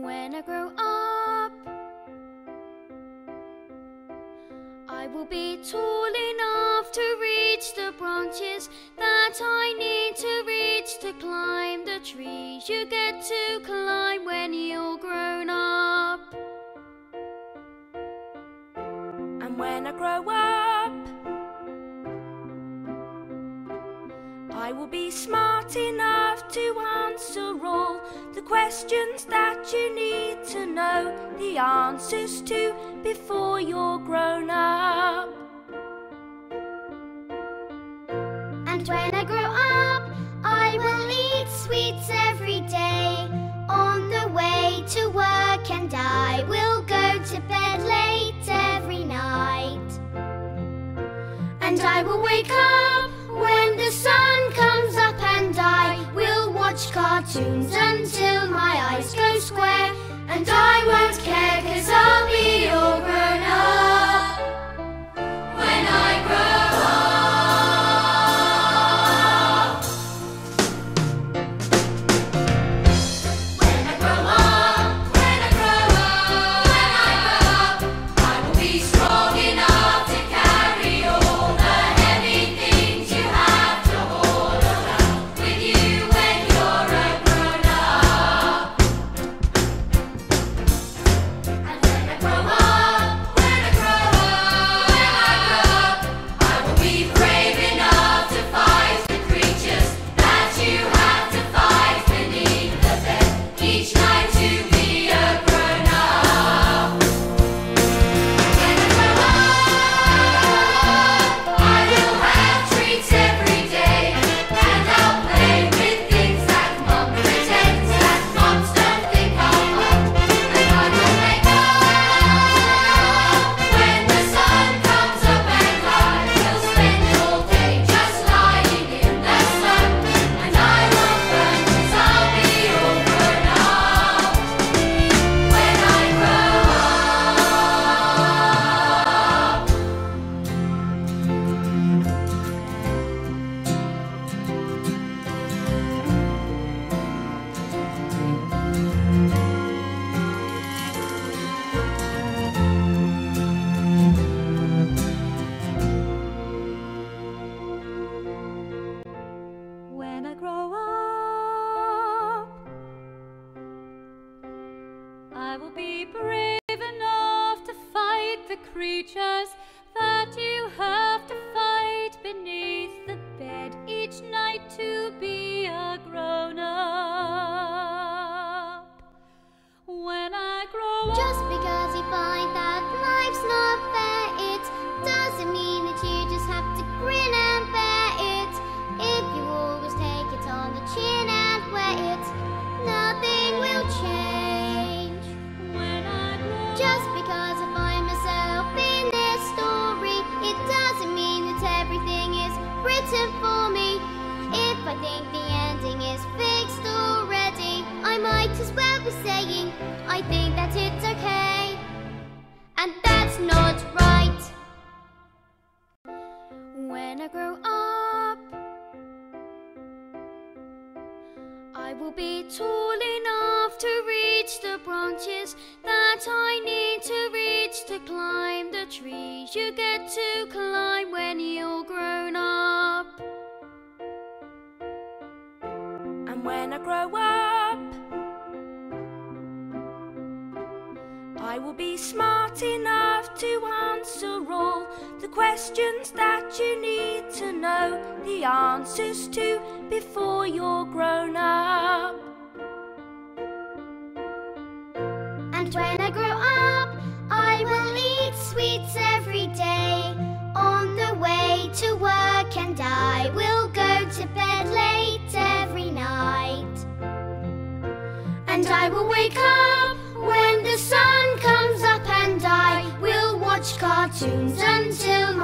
When I grow up, I will be tall enough to reach the branches that I need to reach to climb the trees you get to climb when you're grown up. And when I grow up, I will be smart enough to answer all the questions that you need to know the answers to before you're grown up. And when I grow up, I will eat sweets every day. On the way to work, and I will go to bed late every night. And I will wake up when the sun comes up, and I will watch cartoons until my eyes go square. And I won't care, cause I'll be all creatures that you have to fight beneath the bed each night to be a grown up. When I grow up Just up, because you find that everything is written for me. If I think the ending is fixed already, I might as well be saying, I think that it's okay. Will be tall enough to reach the branches that I need to reach to climb the trees you get to climb when you're grown up. and when I grow up, I will be smart enough to answer all questions that you need to know the answers to before you're grown up. And when I grow up, I will eat sweets every day. On the way to work, and I will go to bed late every night. And I will wake up when the sun cartoons until